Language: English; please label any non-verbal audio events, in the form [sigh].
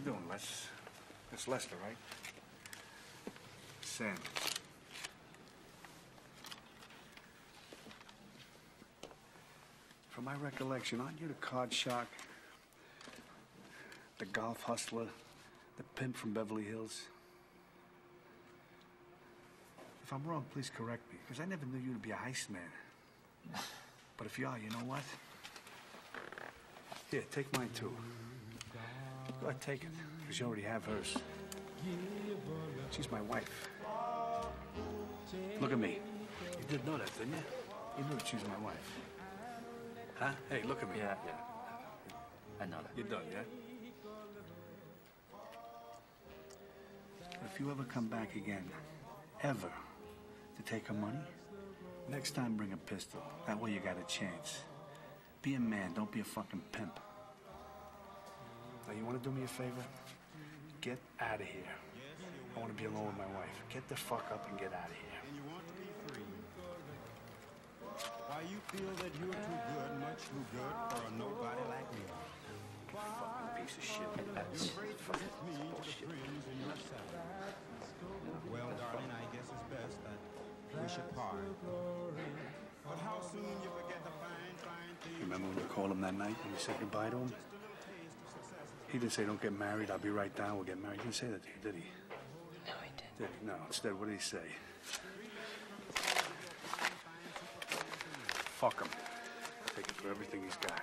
doing, Les? It's Lester, right? Sam. From my recollection, aren't you the card shark? The golf hustler? The pimp from Beverly Hills? If I'm wrong, please correct me, because I never knew you to be a heist man. [laughs] But if you are, you know what? Here, take mine too. Ahead, take it, because you already have hers. She's my wife. Look at me. You did know that, didn't you? You knew that she was my wife. Huh? Hey, look at me. Yeah, yeah. I know that. You're done, yeah? If you ever come back again, ever, to take her money, next time bring a pistol. That way you got a chance. Be a man, don't be a fucking pimp. You want to do me a favor? Get out of here. I want to be alone with my wife. Get the fuck up and get out of here. and you want to be free. Why you feel that you're too good, much too good for a nobody like me. Fucking piece of shit. That's fucking me to the bullshit. in your side. Well, darling, I guess it's best that we should part. But how soon you forget the fine, fine things. Remember when we called him that night when we said goodbye to him? He didn't say, don't get married, I'll be right down, we'll get married. He didn't say that to you, did he? No, he didn't. Did he? No, instead, what did he say? Fuck him. Take it for everything he's got.